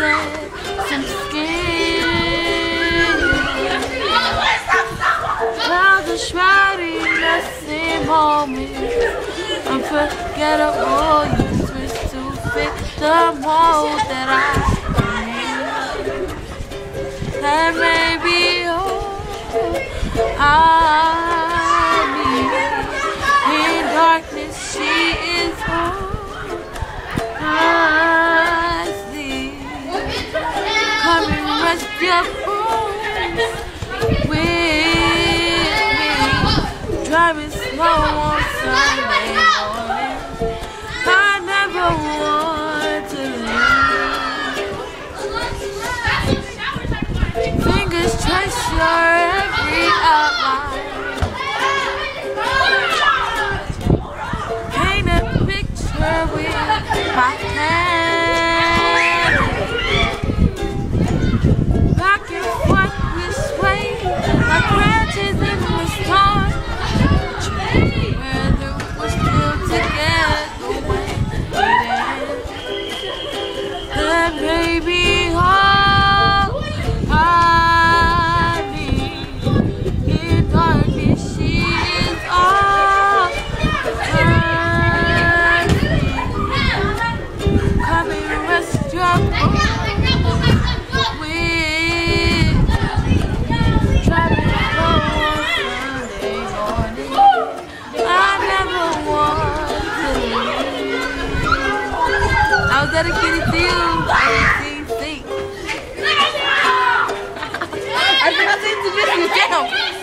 shed some skin. Clouds are shrouding the same moment. Unforgettable, you twist to fit the mold that I need. That may be all I need. In darkness, she is Your bones with me. Driving slow on Sunday morning. I never want to leave. Fingers your every outline. Paint a picture with my hand. To. I dedicated to you. I forgot to introduce you. Damn.